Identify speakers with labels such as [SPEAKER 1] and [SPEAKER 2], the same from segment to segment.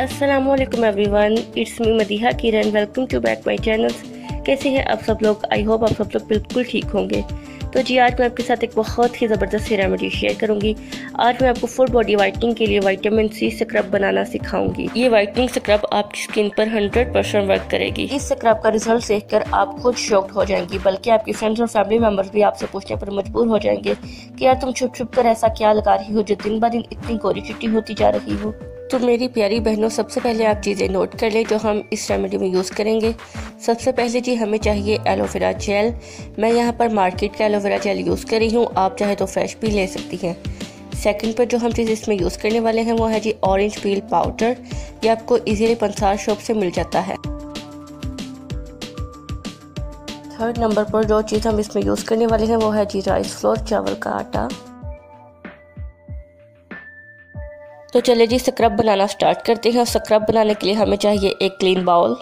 [SPEAKER 1] Aslam everyone it's me Madiha Kiran welcome to back my channel कैसे हैं आप सब लोग? आई होप आप सब लोग बिल्कुल ठीक होंगे। तो जी, आज मैं आपके साथ एक बहुत ही ज़बरदस्त रेमेडी शेयर करूँगी। आज मैं आपको फुल बॉडी वाइटनिंग के लिए वाइटामिन सी स्क्रब बनाना सिखाऊँगी। ये वाइटनिंग स्क्रब आपकी स्किन पर 100 परसेंट वर्क करेगी। इस स्क्रब का रिज़ल्ट देखकर आप खुद शॉक्ड हो जाएँगी, बल्कि आपके फ्रेंड्स और फैमिली मेंबर्स भी आपसे पूछने पर मजबूर हो जाएँगे कि यार तुम छुप छुप कर ऐसा क्या लगा रही हो जो दिन ब दिन इतनी गोरी चिट्टी होती जा रही हो? तो मेरी प्यारी बहनों, सबसे पहले आप चीज़ें नोट कर लें जो हम इस रेमेडी में यूज़ करेंगे। सबसे पहले जी, हमें चाहिए एलोवेरा जेल मैं यहाँ पर मार्केट का एलोवेरा जेल यूज़ कर रही हूँ, आप चाहे तो फ्रेश भी ले सकती हैं। सेकंड पर जो हम चीज़ इसमें यूज़ करने वाले हैं, वो है जी ऑरेंज पील पाउडर ये आपको इजीली पंसार शॉप से मिल जाता है। थर्ड नंबर पर जो चीज़ हम इसमें यूज़ करने वाले हैं, वो है जी राइस फ्लोर चावल का आटा। तो चले जी स्क्रब बनाना स्टार्ट करते हैं और स्क्रब बनाने के लिए हमें चाहिए एक क्लीन बाउल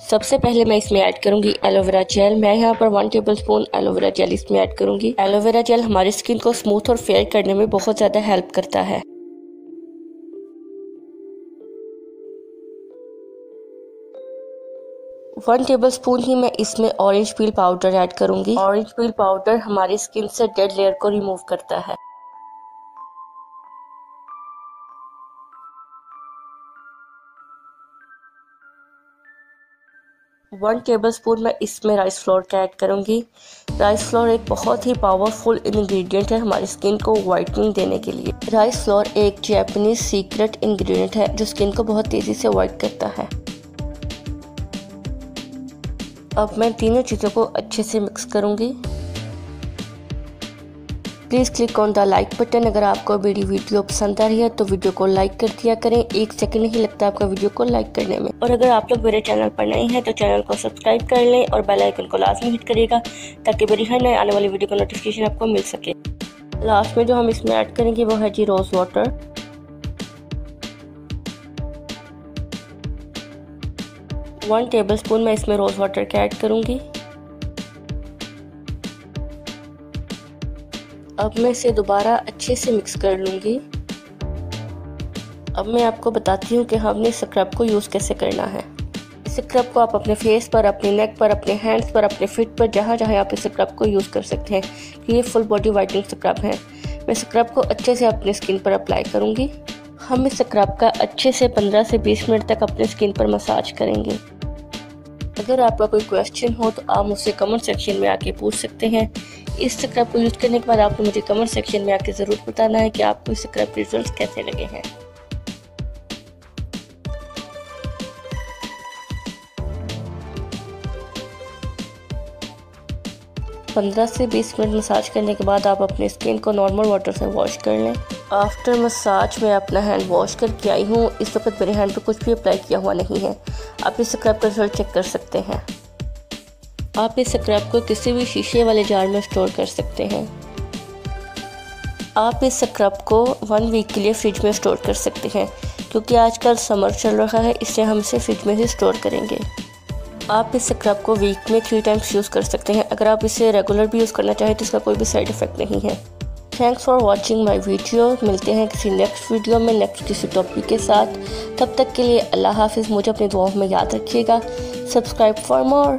[SPEAKER 1] सबसे पहले मैं इसमें ऐड करूँगी एलोवेरा जेल मैं यहाँ पर one tablespoon aloe vera gel इसमें ऐड करूँगी। एलोवेरा जेल हमारी स्किन को स्मूथ और फेयर करने में बहुत ज़्यादा हेल्प करता है। वन टेबल स्पून ही मैं इसमें ऑरेंज पील पाउडर ऐड करूँगी। ऑरेंज पील पाउडर हमारी स्किन से डेड लेयर को रिमूव करता है। वन टेबल स्पून मैं इसमें राइस फ्लोर का ऐड करूँगी। राइस फ्लोर एक बहुत ही पावरफुल इंग्रेडिएंट है हमारी स्किन को वाइटनिंग देने के लिए। राइस फ्लोर एक जैपनीज सीक्रेट इंग्रेडिएंट है जो स्किन को बहुत तेज़ी से वाइट करता है। अब मैं तीनों चीज़ों को अच्छे से मिक्स करूँगी। Please click on the like button अगर आपको मेरी वीडियो पसंद आ रही है तो वीडियो को लाइक कर दिया करें। एक सेकंड नहीं लगता आपका वीडियो को लाइक करने में। और अगर आप लोग मेरे चैनल पर नए हैं तो चैनल को सब्सक्राइब कर लें और बेल आइकन को लाजमी हिट करिएगा, ताकि मेरी हर नए आने वाली वीडियो का नोटिफिकेशन आपको मिल सके। लास्ट में जो हम इसमें ऐड करेंगे, वो है जी rose water one table spoon मैं इसमें रोज़ वाटर का ऐड करूँगी। अब मैं इसे दोबारा अच्छे से मिक्स कर लूँगी। अब मैं आपको बताती हूँ कि हमने स्क्रब को यूज़ कैसे करना है। स्क्रब को आप अपने फेस पर, अपने नेक पर, अपने हैंड्स पर, अपने फिट पर, जहाँ जहाँ आप इस स्क्रब को यूज़ कर सकते हैं। ये फुल बॉडी वाइटनिंग स्क्रब है। मैं स्क्रब को अच्छे से अपने स्किन पर अप्लाई करूँगी। हम इस स्क्रब का अच्छे से 15 से 20 मिनट तक अपने स्किन पर मसाज करेंगे। अगर आपका कोई क्वेश्चन हो तो आप मुझसे कमेंट सेक्शन में आके पूछ सकते हैं। इस स्क्रब को यूज़ करने के बाद आपको मुझे कमेंट सेक्शन में आके ज़रूर बताना है कि आपको इस स्क्रब के रिज़ल्ट कैसे लगे हैं। पंद्रह से बीस मिनट मसाज करने के बाद आप अपने स्किन को नॉर्मल वाटर से वॉश कर लें। आफ्टर मसाज मैं अपना हैंड वॉश करके आई हूँ। इस वक्त मेरे हैंड पर कुछ भी अप्लाई किया हुआ नहीं है। आप इस स्क्रब का रिज़ल्ट चेक कर सकते हैं। आप इस स्क्रब को किसी भी शीशे वाले जार में स्टोर कर सकते हैं। आप इस स्क्रब को वन वीक के लिए फ्रिज में स्टोर कर सकते हैं, क्योंकि आजकल समर चल रहा है, इसलिए हम इसे फ्रिज में ही स्टोर करेंगे। आप इस स्क्रब को वीक में थ्री टाइम्स यूज़ कर सकते हैं। अगर आप इसे रेगुलर भी यूज़ करना चाहें तो इसका कोई भी साइड इफ़ेक्ट नहीं है। Thanks for watching my video मिलते हैं किसी नेक्स्ट वीडियो में नेक्स्ट किसी टॉपिक के साथ। तब तक के लिए अल्लाह हाफिज़, मुझे अपनी दुआओं में याद रखिएगा। Subscribe for more